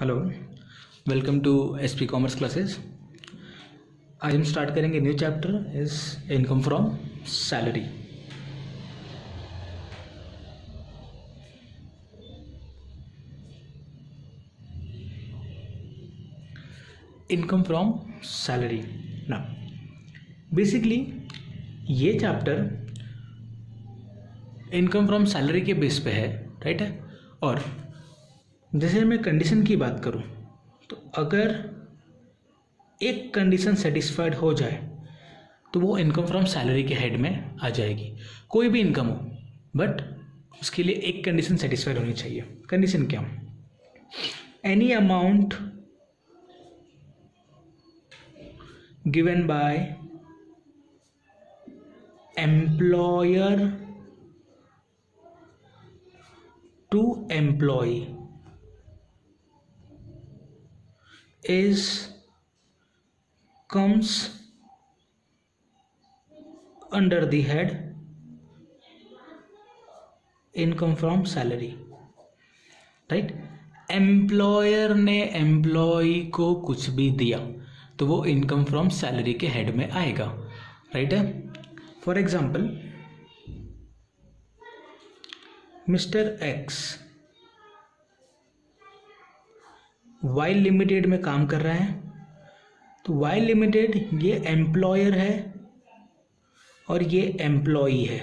Hello welcome to S P commerce classes आज हम start करेंगे new chapter is income from salary income from salary ना basically ये chapter income from salary के base पे है राइट है और जैसे मैं कंडीशन की बात करूँ तो अगर एक कंडीशन सेटिस्फाइड हो जाए तो वो इनकम फ्रॉम सैलरी के हेड में आ जाएगी। कोई भी इनकम हो बट उसके लिए एक कंडीशन सेटिस्फाइड होनी चाहिए। कंडीशन क्या? Any amount given by employer to employ is, comes under the head income from salary right employer ने एम्प्लॉय को कुछ भी दिया तो वो इनकम फ्रॉम सैलरी के हेड में आएगा राइट है? For example mister X Y limited में काम कर रहा है तो वाइल लिमिटेड ये एम्प्लॉयर है और ये एम्प्लॉई है।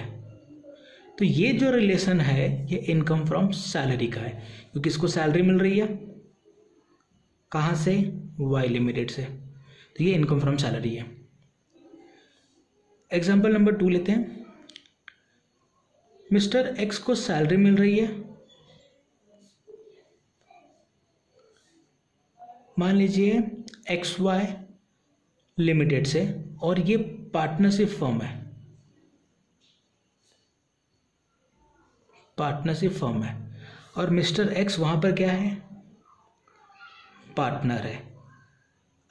तो ये जो रिलेशन है, ये इनकम फ्रॉम सैलरी का है, क्योंकि इसको सैलरी मिल रही है। कहाँ से? वाई लिमिटेड से। तो ये इनकम फ्रॉम सैलरी है। एग्ज़ाम्पल नंबर टू लेते हैं। मिस्टर एक्स को सैलरी मिल रही है मान लीजिए एक्स वाई लिमिटेड से, और ये पार्टनरशिप फर्म है। पार्टनरशिप फर्म है। और मिस्टर एक्स वहाँ पर क्या है? पार्टनर है।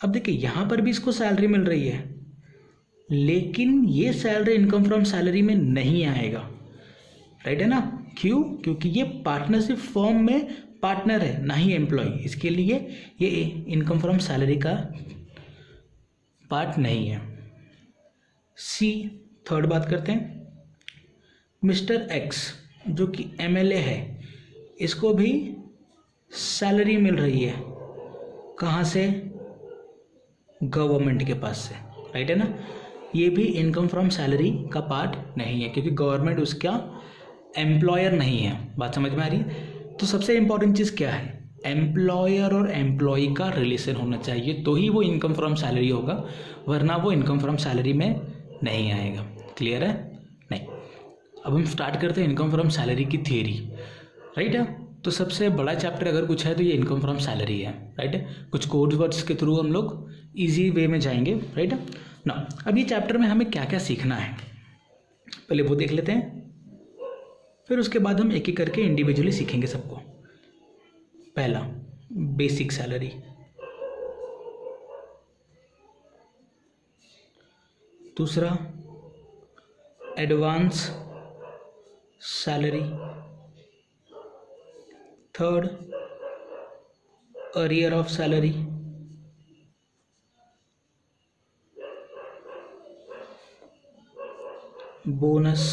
अब देखिए, यहाँ पर भी इसको सैलरी मिल रही है, लेकिन ये सैलरी इनकम फ्रॉम सैलरी में नहीं आएगा। राइट है ना? क्यों? क्योंकि ये पार्टनरशिप फॉर्म में पार्टनर है, ना ही एम्प्लॉय इसके लिए ये इनकम फ्रॉम सैलरी का पार्ट नहीं है. सी थर्ड बात करते हैं. मिस्टर एक्स जो कि एमएलए है, इसको भी सैलरी मिल रही है. कहाँ से? गवर्नमेंट के पास से. राइट है ना? ये भी इनकम फ्रॉम सैलरी का पार्ट नहीं है, क्योंकि गवर्नमेंट उसका एम्प्लॉयर नहीं है. बात समझ में आ रही है? तो सबसे इंपॉर्टेंट चीज़ क्या है? एम्प्लॉयर और एम्प्लॉय का रिलेशन होना चाहिए तो ही वो इनकम फ्रॉम सैलरी होगा, वरना वो इनकम फ्रॉम सैलरी में नहीं आएगा। क्लियर है? नहीं। अब हम स्टार्ट करते हैं इनकम फ्रॉम सैलरी की थियरी राइट है? तो सबसे बड़ा चैप्टर अगर कुछ है तो ये इनकम फ्रॉम सैलरी है। राइट कुछ कोड वर्ड्स के थ्रू हम लोग ईजी वे में जाएँगे। राइट ना अब ये चैप्टर में हमें क्या क्या सीखना है? पहले वो देख लेते हैं। फिर उसके बाद हम एक एक करके इंडिविजुअली सीखेंगे सबको। पहला बेसिक सैलरी दूसरा advance salary third arrear of salary bonus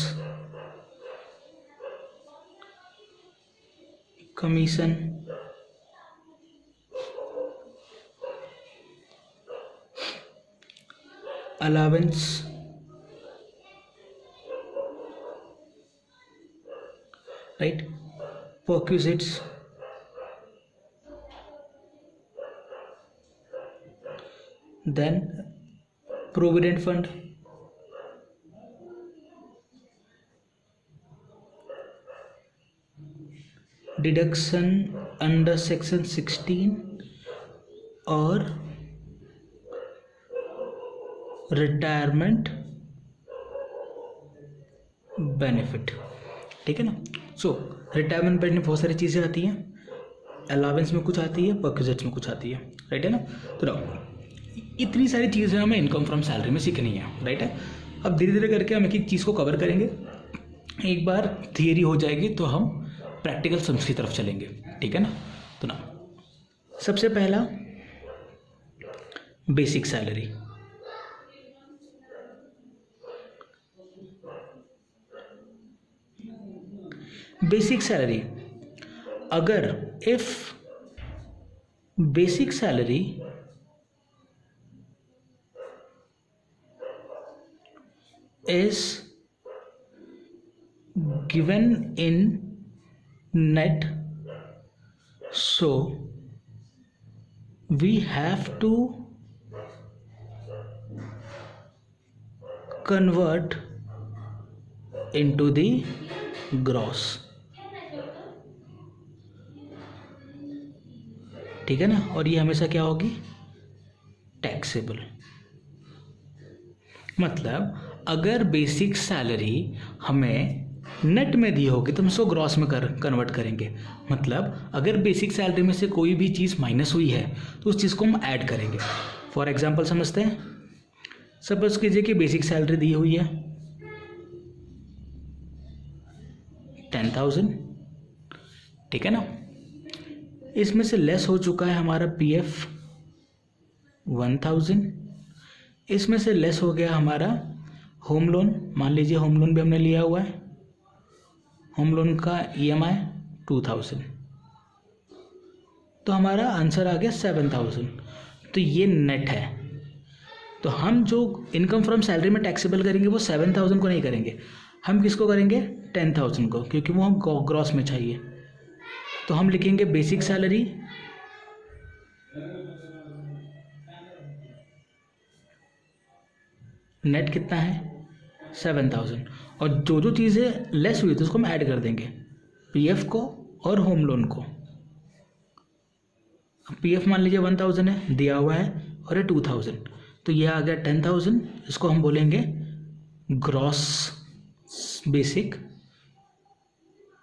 commission allowance right perquisites then provident fund deduction under section sixteen और रिटायरमेंट बेनिफिट ठीक है ना? सो रिटायरमेंट बेनिफिट बहुत सारी चीज़ें आती हैं। अलावेंस में कुछ आती है पर्क्यूजेट्स में कुछ आती है राइट है ना? तो ना इतनी सारी चीज़ें हमें इनकम फ्रॉम सैलरी में सीखनी है राइट है? अब धीरे धीरे करके हम एक एक चीज़ को कवर करेंगे। एक बार थियरी हो जाएगी तो हम प्रैक्टिकल सम्स की तरफ़ चलेंगे ठीक है ना तो ना सबसे पहला बेसिक सैलरी बेसिक सैलरी अगर if basic salary is given in net. So, we have to convert into the gross. ठीक है ना? और ये हमेशा क्या होगी? टैक्सेबल मतलब अगर बेसिक सैलरी हमें नेट में दी होगी तो हम उसको ग्रॉस में कर कन्वर्ट करेंगे। मतलब अगर बेसिक सैलरी में से कोई भी चीज़ माइनस हुई है तो उस चीज़ को हम ऐड करेंगे। फॉर एग्ज़ाम्पल समझते हैं? सपोज़ कीजिए कि बेसिक सैलरी दी हुई है। टेन थाउज़ेंड ठीक है ना? इसमें से लेस हो चुका है हमारा पी एफ़ वन थाउज़ेंड इसमें से लेस हो गया हमारा होम लोन मान लीजिए होम लोन भी हमने लिया हुआ है। होम लोन का E M I two thousand तो हमारा आंसर आ गया सेवन थाउज़ेंड तो ये नेट है। तो हम जो इनकम फ्रॉम सैलरी में टैक्सेबल करेंगे, वो सेवन थाउज़ेंड को नहीं करेंगे। हम किसको करेंगे? टेन थाउज़ेंड को, क्योंकि वो हम ग्रॉस में चाहिए। तो हम लिखेंगे बेसिक सैलरी नेट कितना है? सेवन थाउज़ेंड और जो जो चीज़ें लेस हुई थी, उसको हम ऐड कर देंगे। पीएफ को और होम लोन को। पीएफ मान लीजिए वन थाउज़ेंड है, दिया हुआ है और ये टू थाउज़ेंड तो ये आ गया टेन थाउज़ेंड इसको हम बोलेंगे ग्रॉस बेसिक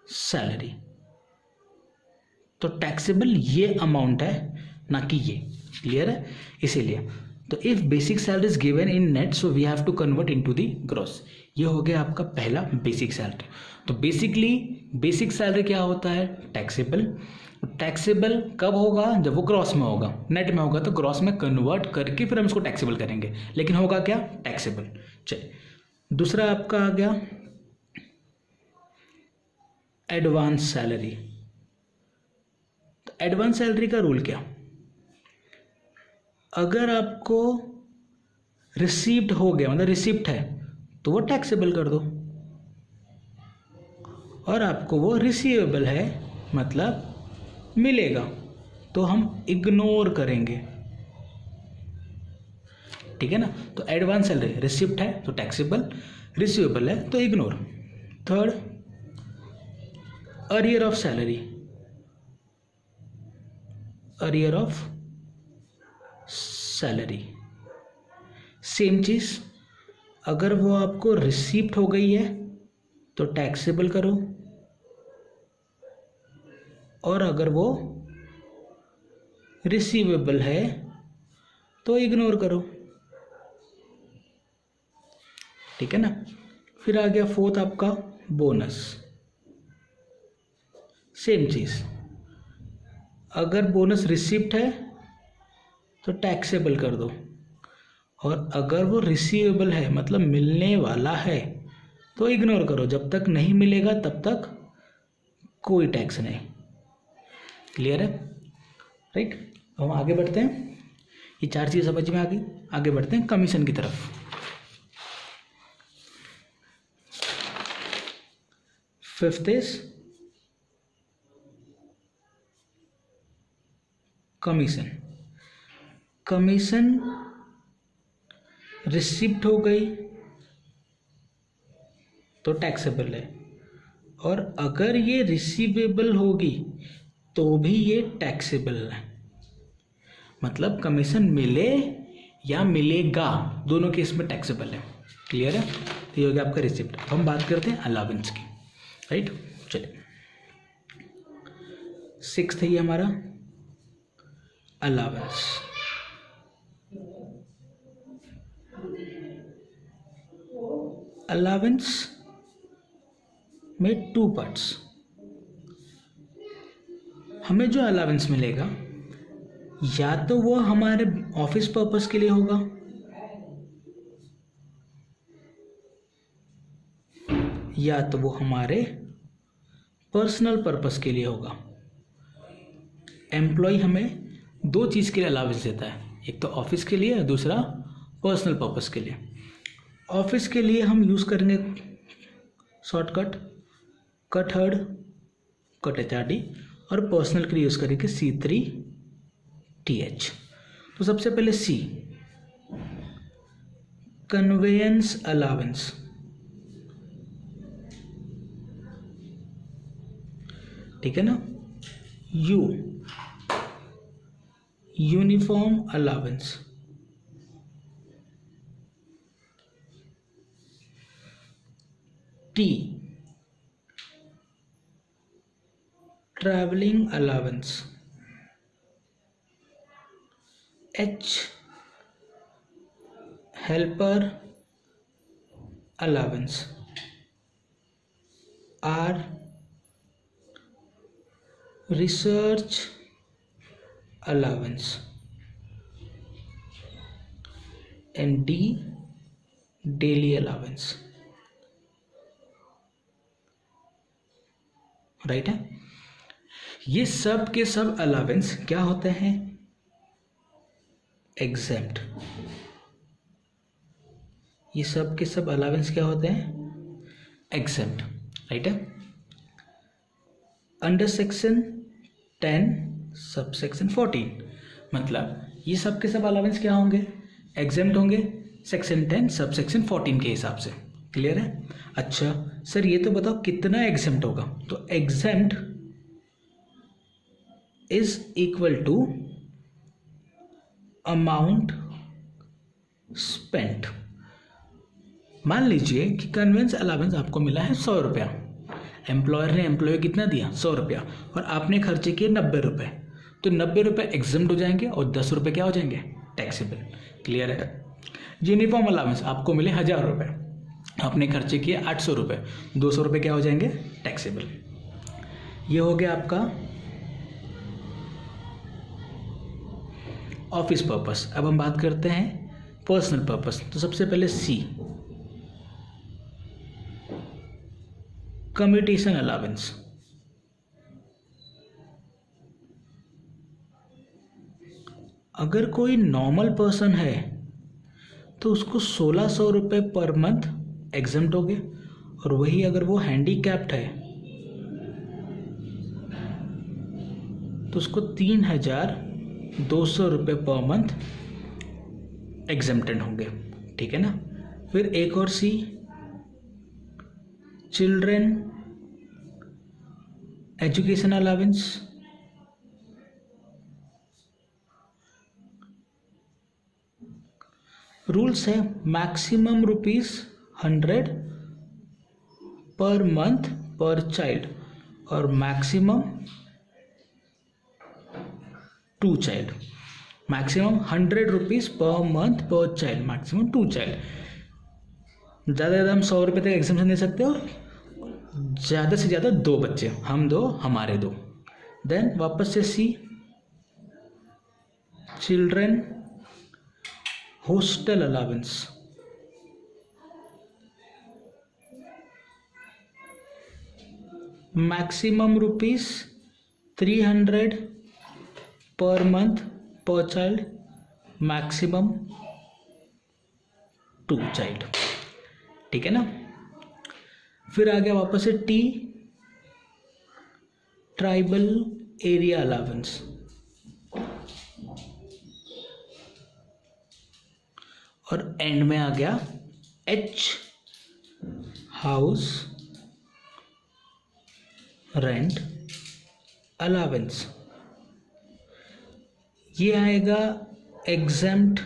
सैलरी तो टैक्सेबल ये अमाउंट है, ना कि ये। क्लियर है? इसीलिए। तो if basic salary is given in net so we have to convert in to the gross ये हो गया आपका पहला बेसिक सैलरी तो बेसिकली बेसिक सैलरी क्या होता है? टैक्सेबल टैक्सेबल कब होगा? जब वो ग्रॉस में होगा. नेट में होगा तो ग्रॉस में कन्वर्ट करके फिर हम इसको टैक्सेबल करेंगे. लेकिन होगा क्या? टैक्सेबल चलिए. दूसरा आपका आ गया. एडवांस सैलरी तो एडवांस सैलरी का रूल क्या? अगर आपको रिसीप्ट हो गया मतलब रिसिप्ट है तो वो टैक्सेबल कर दो। और आपको वो रिसीवेबल है मतलब मिलेगा तो हम इग्नोर करेंगे। ठीक है ना? तो एडवांस सैलरी रिसिप्ट है तो टैक्सेबल रिसीवेबल है तो ignore third arrear of salary arrear of salary same चीज़, अगर वो आपको रिसीप्ट हो गई है तो टैक्सेबल करो। और अगर वो रिसीवेबल है तो इग्नोर करो। ठीक है ना? फिर आ गया फोर्थ आपका बोनस सेम चीज़, अगर बोनस रिसिप्ट है तो टैक्सेबल कर दो। और अगर वो रिसीवेबल है मतलब मिलने वाला है तो इग्नोर करो। जब तक नहीं मिलेगा, तब तक कोई टैक्स नहीं। क्लियर है? राइट हम आगे बढ़ते हैं। ये चार चीज़ समझ में आ गई। आगे बढ़ते हैं कमीशन की तरफ़। Fifth is commission commission receipt हो गई तो टैक्सेबल है। और अगर ये रिसीवेबल होगी तो भी ये टैक्सेबल है। मतलब कमीशन मिले या मिलेगा, दोनों केस में टैक्सेबल है। क्लियर है? तो ये हो गया आपका रिसिप्ट हम बात करते हैं अलावेंस की। राइट चलिए। सिक्स है ये हमारा अलावेंस अलावेंस में टू पार्ट्स हमें जो अलावेंस मिलेगा, या तो वो हमारे ऑफ़िस पर्पस के लिए होगा, या तो वो हमारे पर्सनल पर्पस के लिए होगा. एम्प्लॉय हमें दो चीज़ के लिए अलावेंस देता है. एक तो ऑफ़िस के लिए और दूसरा पर्सनल पर्पस के लिए. ऑफ़िस के लिए हम यूज़ करेंगे shortcut cut hard cut H R D और पर्सनल के लिए यूज़ करेंगे सी थ्री टी एच तो सबसे पहले सी कन्वेयंस अलावेंस ठीक है ना? U uniform allowance T traveling allowance. H. Helper allowance. R. Research allowance. And D. Daily allowance right है? ये सब के सब अलावेंस क्या होते हैं? एग्जेम्प्ट ये सब के सब अलावेंस क्या होते हैं? एग्जेम्प्ट राइट है? Under section ten sub section fourteen मतलब ये सब के सब अलावेंस क्या होंगे? एग्जेम्प्ट होंगे। Section ten sub section fourteen के हिसाब से। क्लियर है? अच्छा सर ये तो बताओ कितना एग्जेम्प्ट होगा? तो exempt is equal to amount spent मान लीजिए कि कन्वेंस अलावेंस आपको मिला है सौ रुपया। एम्प्लॉयर ने एम्प्लॉय कितना दिया? सौ रुपया। और आपने खर्चे किए नब्बे रुपये तो नब्बे रुपये एग्ज़ाम हो जाएँगे और दस रुपये क्या हो जाएँगे? टैक्सेबल क्लियर है? यूनिफॉर्म अलावेंस आपको मिले हज़ार रुपये आपने खर्चे किए आठ सौ रुपये दो सौ रुपये क्या हो जाएँगे? टैक्सेबल ये हो गया आपका ऑफ़िस पर्पस अब हम बात करते हैं पर्सनल पर्पस तो सबसे पहले सी कम्यूटेशन अलावेंस अगर कोई नॉर्मल पर्सन है तो उसको सोलह सौ रुपये पर मंथ एग्ज़ाम हो गए और वही अगर वो हैंडीकैप्ड है तो उसको तीन हज़ार दो सौ रुपये पर मंथ एग्जाम्प्टेड होंगे, ठीक है ना? फिर एक और C children education allowance rules है maximum rupees hundred per month per child और maximum two child. Maximum hundred rupees per month per child, maximum two child. ज़्यादा ज़्यादा हम सौ रुपये तक एग्जामेशन दे सकते हो। ज़्यादा से ज़्यादा दो बच्चे, हम दो, हमारे दो। देन वापस से C children hostel allowance maximum rupees three hundred per month per child, maximum two child. ठीक है ना? फिर आ गया वापस से टी ट्राइबल एरिया अलावेंस और एंड में आ गया एच हाउस रेंट अलावेंस ये आएगा exempt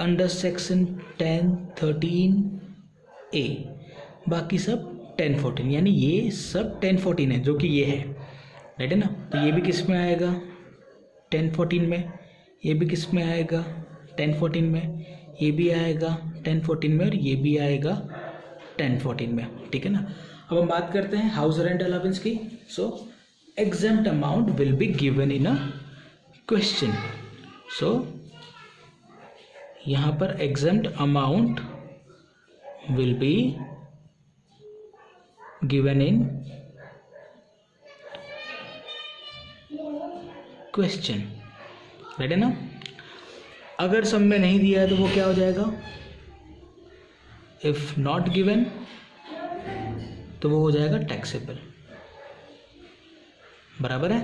under section ten thirteen A बाकी सब टेन फोर्टीन यानी ये सब टेन फोर्टीन है, जो कि ये है। राइट है ना? तो ये भी किसमें आएगा? टेन फोर्टीन में। ये भी किसमें आएगा? टेन फोर्टीन में। ये भी आएगा टेन फोर्टीन में और ये भी आएगा टेन फोर्टीन में। ठीक है ना? अब हम बात करते हैं हाउस रेंट अलावेंस की। So exempt amount will be given in a question so यहाँ पर exempt amount will be given in question right है ना अगर सब में नहीं दिया है तो वो क्या हो जाएगा? इफ़ नॉट गिवन तो वो हो जाएगा टैक्सेबल बराबर है?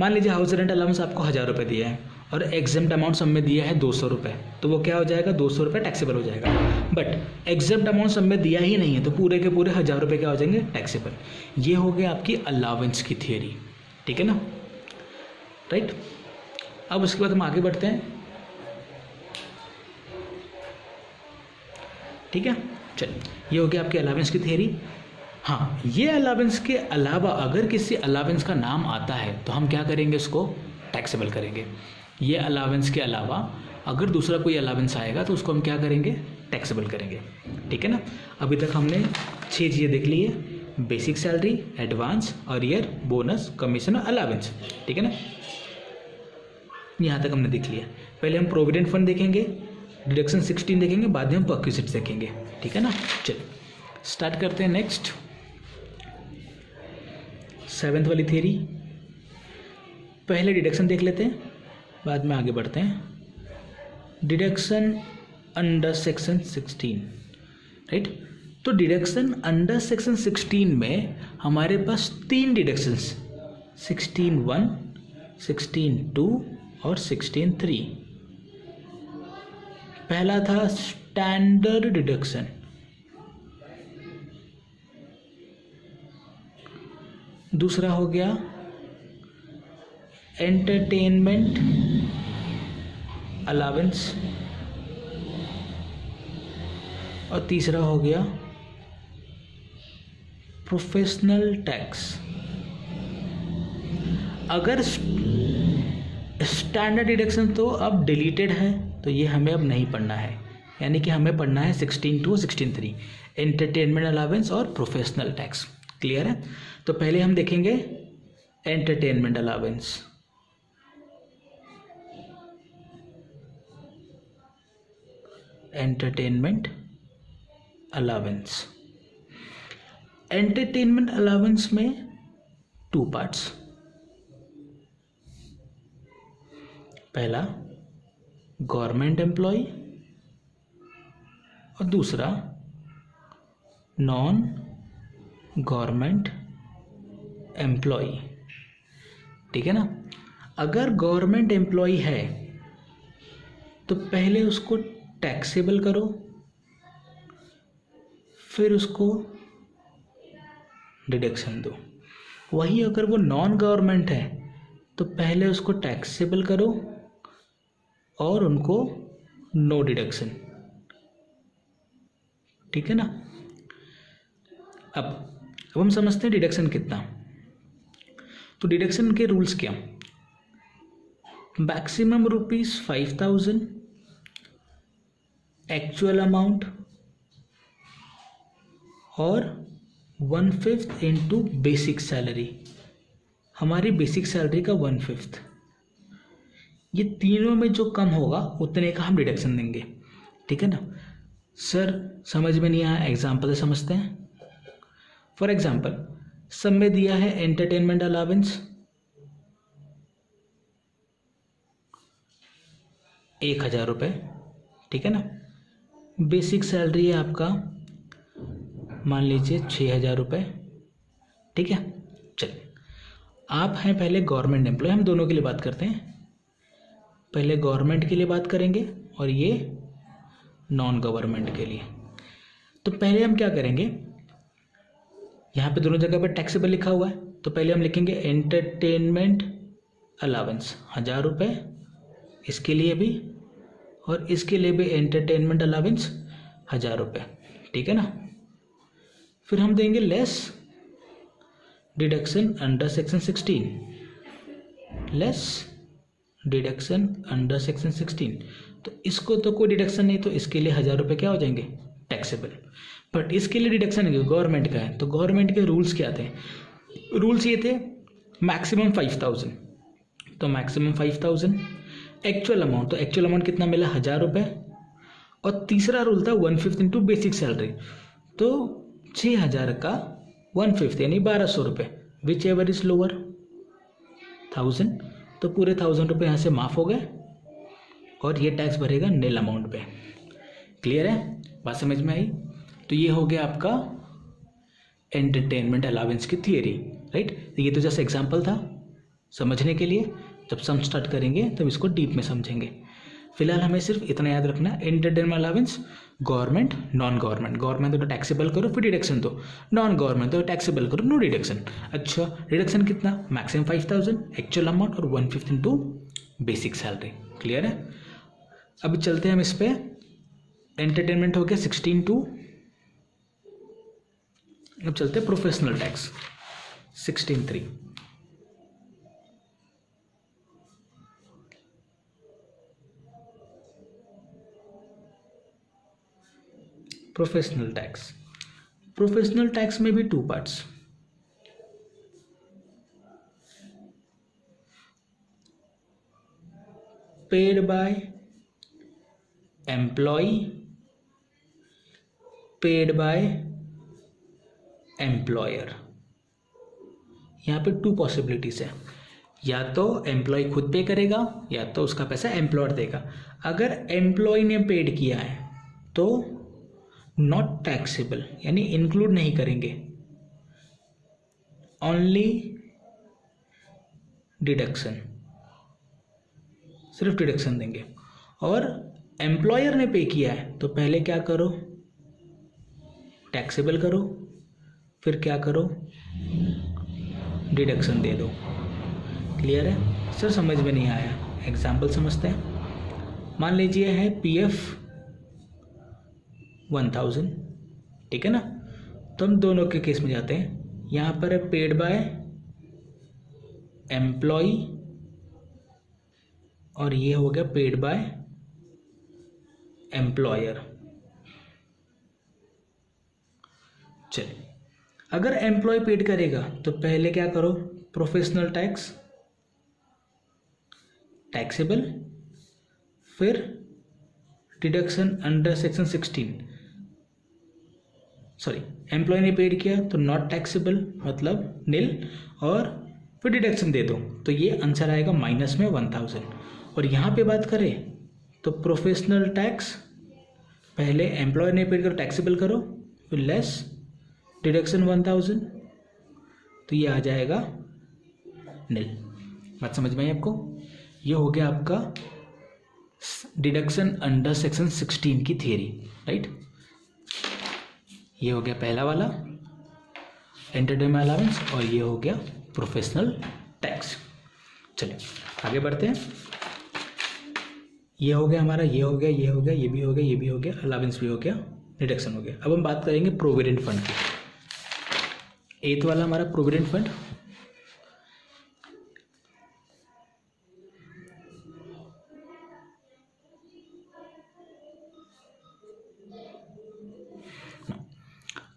मान लीजिए हाउस रेंट अलाउंस आपको हज़ार रुपये दिया है और एग्ज़ाम अमाउंट सब में दिया है दो सौ रुपये तो वो क्या हो जाएगा? दो सौ रुपये टैक्सेबल हो जाएगा। बट एग्ज़ाम अमाउंट सब में दिया ही नहीं है तो पूरे के पूरे हज़ार रुपये क्या हो जाएँगे? टैक्सेबल ये हो गया आपकी अलावेंस की थियोरी ठीक है ना? राइट अब उसके बाद हम आगे बढ़ते हैं। ठीक है? चलिए, ये हो गया आपके अलावेंस की थियरी हाँ ये अलावेंस के अलावा अगर किसी अलावेंस का नाम आता है तो हम क्या करेंगे उसको? टैक्सेबल करेंगे। ये अलावेंस के अलावा अगर दूसरा कोई अलावेंस आएगा तो उसको हम क्या करेंगे? टैक्सेबल करेंगे। ठीक है ना? अभी तक हमने छः चीज़ें देख ली है। Basic salary advance arrear bonus commission और अलावेंस ठीक है ना? यहाँ तक हमने देख लिया। पहले हम प्रोविडेंट फंड देखेंगे डिडक्शन सिक्सटीन देखेंगे, बाद में हम पर्क्यूसिट देखेंगे। ठीक है ना? चलो स्टार्ट करते हैं नेक्स्ट सेवेंथ वाली थेरी पहले डिडक्शन देख लेते हैं, बाद में आगे बढ़ते हैं। Deduction under section sixteen right तो डिडक्शन अंडर सेक्शन सिक्सटीन में हमारे पास तीन deductions sixteen one sixteen two और सिक्सटीन थ्री पहला था स्टैंडर्ड डिडक्शन दूसरा हो गया एंटरटेनमेंट अलावेंस और तीसरा हो गया प्रोफेशनल टैक्स अगर स्टैंडर्ड डिडक्शन तो अब डिलीटेड है तो ये हमें अब नहीं पढ़ना है। यानी कि हमें पढ़ना है sixteen two sixteen three entertainment allowance और प्रोफेशनल टैक्स क्लियर है। तो पहले हम देखेंगे entertainment allowance entertainment allowance entertainment allowance में टू पार्ट्स पहला गवर्नमेंट एम्प्लॉय और दूसरा नॉन गवर्नमेंट एम्प्लॉय ठीक है ना? अगर गवर्नमेंट एम्प्लॉय है तो पहले उसको टैक्सेबल करो, फिर उसको डिडक्शन दो। वही अगर वो नॉन गवर्नमेंट है तो पहले उसको टैक्सेबल करो और उनको नो डिडक्शन ठीक है ना? अब अब हम समझते हैं डिडक्शन कितना। तो डिडक्शन के रूल्स क्या? Maximum rupees five thousand actual amount और one fifth into basic salary हमारी बेसिक सैलरी का वन फिफ्थ ये तीनों में जो कम होगा, उतने का हम डिडक्शन देंगे। ठीक है ना? सर समझ में नहीं आया? एग्ज़ाम्पल समझते हैं? फॉर एग्ज़ाम्पल सब में दिया है एंटरटेनमेंट अलावेंस एक हज़ार रुपये ठीक है ना? बेसिक सैलरी है आपका, मान लीजिए छः हज़ार रुपये ठीक है? चलिए, आप हैं पहले गवर्नमेंट एम्प्लॉय हम दोनों के लिए बात करते हैं। पहले गवर्नमेंट के लिए बात करेंगे और ये नॉन गवर्नमेंट के लिए। तो पहले हम क्या करेंगे? यहाँ पे दोनों जगह पे टैक्सेबल लिखा हुआ है। तो पहले हम लिखेंगे एंटरटेनमेंट अलावेंस हज़ार रुपये इसके लिए भी और इसके लिए भी एंटरटेनमेंट अलावेंस हज़ार रुपये ठीक है ना? फिर हम देंगे less deduction under section sixteen less deduction under section sixteen तो इसको तो कोई डिडक्शन नहीं तो इसके लिए हज़ार रुपये क्या हो जाएँगे? टैक्सेबल बट इसके लिए डिडक्शन गवर्नमेंट का है। तो गवर्नमेंट के रूल्स क्या थे? रूल्स ये थे मैक्सिमम फाइव थाउज़ेंड तो maximum five thousand actual amount तो एक्चुअल अमाउंट कितना मिला? हज़ार रुपये और तीसरा रूल था one fifth into basic salary तो छः हज़ार का वन फिफ्थ यानी बारह सौ रुपये whichever is lower thousand तो पूरे थाउज़ेंड रुपये यहाँ से माफ़ हो गए। और ये टैक्स भरेगा नील अमाउंट पे। क्लियर है? बात समझ में आई? तो ये हो गया आपका एंटरटेनमेंट अलावेंस की थियरी राइट तो ये तो जैसे एग्ज़ाम्पल था समझने के लिए। जब सम स्टार्ट करेंगे, तब इसको डीप में समझेंगे। फ़िलहाल हमें सिर्फ़ इतना याद रखना है entertainment allowance government non government government तो टैक्सेबल करो, फिर डिडक्शन दो। नॉन गवर्नमेंट तो टैक्सेबल करो नो डिडक्शन अच्छा डिडक्शन कितना? Maximum five thousand actual amount और one fifth to basic salary clear है? अभी चलते हैं हम इस पर एंटरटेनमेंट हो गया सिक्सटीन टू अब चलते हैं professional tax sixteen three professional tax professional tax में भी two parts paid by employ paid by employer यहाँ पे टू पॉसिबिलिटीज है। या तो एम्प्लॉय खुद पे करेगा, या तो उसका पैसा एम्प्लॉयर देगा। अगर एम्प्लॉय ने पेड किया है तो नॉट टैक्सेबल यानी इंक्लूड नहीं करेंगे। ओनली डिडक्शन सिर्फ़ डिडक्शन देंगे। और एम्प्लॉयर ने पे किया है तो पहले क्या करो? टैक्सेबल करो। फिर क्या करो? डिडक्शन दे दो। क्लियर है? सर समझ में नहीं आया। एग्ज़ाम्पल समझते हैं। मान लीजिए है पी एफ़ वन थाउज़ेंड ठीक है ना? तो हम दोनों के केस में जाते हैं। यहाँ पर है पेड बाय एम्प्लॉय और ये हो गया पेड बाय एम्प्लॉयर चलिए। अगर एम्प्लॉय पेड करेगा तो पहले क्या करो? प्रोफेशनल टैक्स टैक्सेबल फिर deduction under section sixteen sorry employ ने पेड किया तो नॉट टैक्सेबल मतलब नील और फिर डिडक्शन दे दो। तो ये आंसर आएगा माइनस में वन थाउज़ेंड और यहाँ पे बात करें तो प्रोफेशनल टैक्स पहले एम्प्लॉय ने पेड करो टैक्सेबल करो, फिर लेस डिडक्शन वन थाउज़ेंड तो ये आ जाएगा नील बात समझ में आई आपको? ये हो गया आपका डिडक्शन अंडर सेक्शन सिक्सटीन की थियरी राइट ये हो गया पहला वाला एंटरटेनमेंट अलाउंस और ये हो गया प्रोफेशनल टैक्स चलिए, आगे बढ़ते हैं। ये हो गया हमारा, ये हो गया, ये हो गया, ये भी हो गया, ये भी हो गया अलावेंस भी हो गया डिडक्शन हो गया। अब हम बात करेंगे प्रोविडेंट फंड की। एथ वाला हमारा प्रोविडेंट फंड।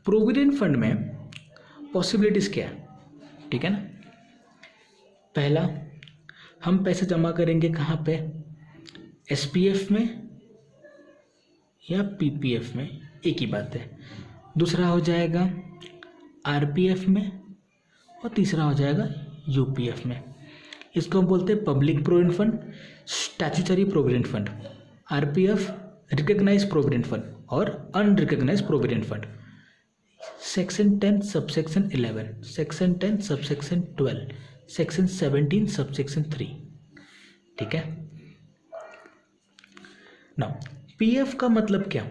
प्रोविडेंट फंड में पॉसिबिलिटीज़ क्या है? ठीक है ना? पहला, हम पैसे जमा करेंगे कहाँ पे? एसपीएफ में या पीपीएफ में? एक ही बात है। दूसरा हो जाएगा आरपीएफ में और तीसरा हो जाएगा यूपीएफ में। इसको हम बोलते हैं public provident fund statutory provident fund RPF recognise provident fund और unrecognise provident fund section ten subsection eleven section ten subsection twelve section seventeen subsection three ठीक है? ना पीएफ का मतलब क्या?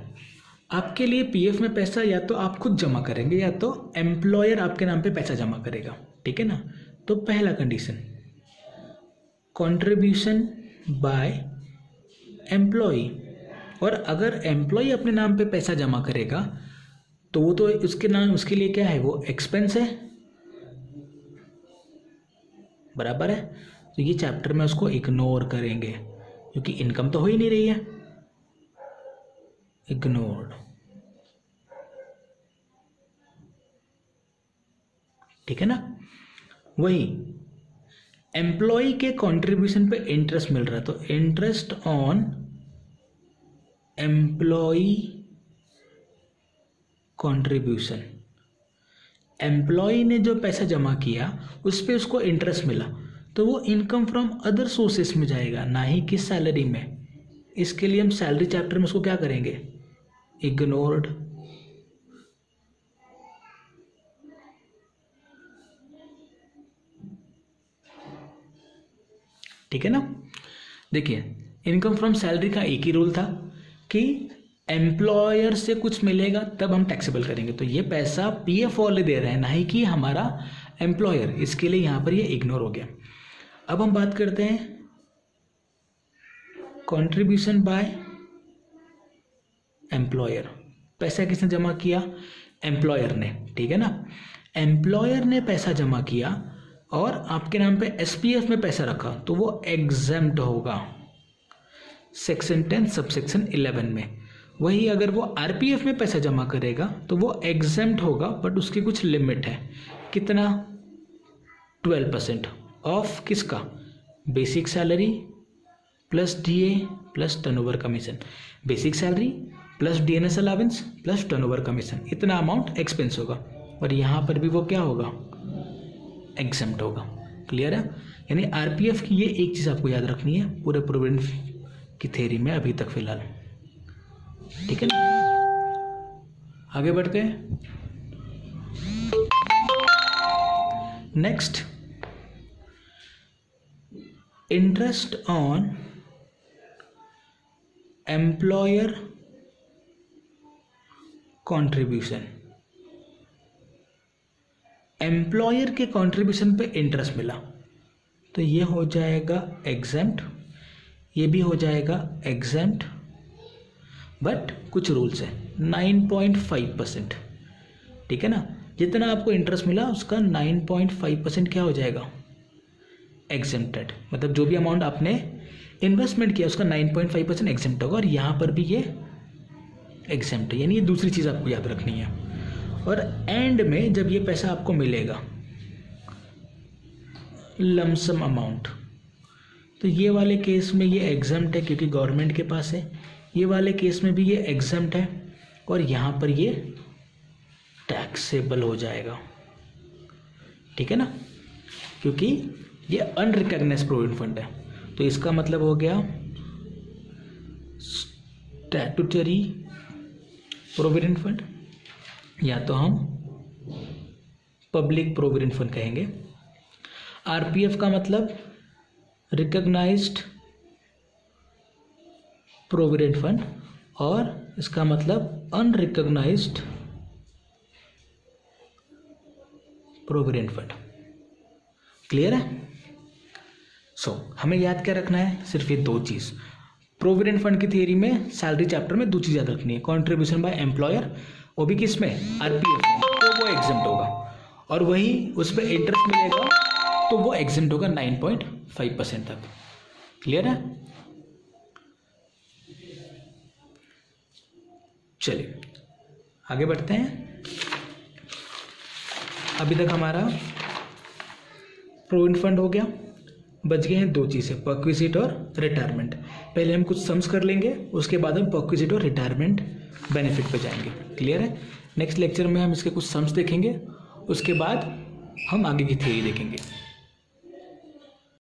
आपके लिए पीएफ में पैसा या तो आप खुद जमा करेंगे या तो एम्प्लॉयर आपके नाम पे पैसा जमा करेगा, ठीक है ना? तो पहला कंडीशन कंट्रीब्यूशन बाय एम्प्लॉय और अगर एम्प्लॉय अपने नाम पे पैसा जमा करेगा तो वो तो उसके नाम, उसके लिए क्या है? वो एक्सपेंस है। बराबर है? तो ये चैप्टर में उसको इग्नोर करेंगे, क्योंकि इनकम तो हो ही नहीं रही है। इग्नोर्ड ठीक है ना? वही एम्प्लॉय के कंट्रीब्यूशन पे इंटरेस्ट मिल रहा है तो interest on employ contribution employ ने जो पैसा जमा किया, उस पर उसको इंटरेस्ट मिला तो वो इनकम फ्रॉम अदर सोर्सेस में जाएगा, ना ही किस सैलरी में। इसके लिए हम सैलरी चैप्टर में उसको क्या करेंगे? इग्नोर्ड ठीक है ना? देखिए, इनकम फ्रॉम सैलरी का एक ही रूल था कि एम्प्लॉयर से कुछ मिलेगा, तब हम टैक्सेबल करेंगे। तो ये पैसा पीएफ वाले दे रहे हैं, ना ही कि हमारा एम्प्लॉयर इसके लिए यहाँ पर ये इग्नोर हो गया। अब हम बात करते हैं कंट्रीब्यूशन बाय एम्प्लॉयर पैसा किसने जमा किया? एम्प्लॉयर ने, ठीक है ना? एम्प्लॉयर ने पैसा जमा किया और आपके नाम पे एसपीएफ में पैसा रखा तो वो एग्जाम्ड होगा। सेक्शन टेन सबसेक्शन इलेवन में। वही अगर वो आरपीएफ में पैसा जमा करेगा तो वो एग्जाम्ड होगा बट उसकी कुछ लिमिट है। कितना? ट्वेल्व परसेंट ऑफ़ किसका? Basic salary plus DA plus turnover commission basic salary plus DNS allowance plus turn commission इतना अमाउंट एक्सपेंस होगा। और यहाँ पर भी वो क्या होगा? एग्जाम्ट होगा। क्लियर है? यानी आरपीएफ की ये एक चीज़ आपको याद रखनी है पूरे प्रोविडेंट की थेरी में अभी तक फ़िलहाल। ठीक है ना? आगे बढ़ते हैं। Next interest on employer contribution employer के कंट्रीब्यूशन पे इंटरेस्ट मिला। तो ये हो जाएगा एग्जाम्ट ये भी हो जाएगा एग्जाम्ट बट कुछ रूल्स है। नाइन पॉइंट फाइव परसेंट ठीक है ना? जितना आपको इंटरेस्ट मिला, उसका नाइन पॉइंट फाइव परसेंट क्या हो जाएगा? एग्जेम्प्टेड मतलब जो भी अमाउंट आपने इन्वेस्टमेंट किया, उसका nine point five percent exempt होगा। और यहाँ पर भी ये एग्जेम्प्ट यानी ये दूसरी चीज़ आपको याद रखनी है। और एंड में जब ये पैसा आपको मिलेगा लमसम अमाउंट तो ये वाले केस में ये एग्जाम्ट है क्योंकि गवर्नमेंट के पास है। ये वाले केस में भी ये एग्जाम्ट है और यहाँ पर ये टैक्सेबल हो जाएगा। ठीक है ना? क्योंकि ये अनरिकग्नाइज प्रोविडेंट फंड है। तो इसका मतलब हो गया स्टैटूटरी प्रोविडेंट फंड या तो हम पब्लिक प्रोविडेंट फंड कहेंगे। आरपीएफ का मतलब रिकग्नाइज्ड प्रोविडेंट फंड और इसका मतलब अनरिकग्नाइज्ड प्रोविडेंट फंड क्लियर है? सो so, हमें याद क्या रखना है? सिर्फ़ ये दो चीज़। प्रोविडेंट फंड की थियरी में सैलरी चैप्टर में दो चीज़ याद रखनी है। कॉन्ट्रीब्यूशन बाय एम्प्लॉयर वो भी किसमें? आरपीएफ में। तो वो एग्ज़ाम होगा। और वही उस पर इंटरेस्ट मिलेगा तो वो एग्ज़ाम होगा नाइन पॉइंट फाइव परसेंट तक। क्लियर है? चलिए, आगे बढ़ते हैं। अभी तक हमारा प्रोविडेंट फंड हो गया। बच गए हैं दो चीज़ें पक्विजिट और रिटायरमेंट पहले हम कुछ सम्स कर लेंगे, उसके बाद हम पक्विजिट और रिटायरमेंट बेनिफिट पर जाएँगे। क्लियर है? नेक्स्ट लेक्चर में हम इसके कुछ सम्स देखेंगे, उसके बाद हम आगे की थ्योरी देखेंगे।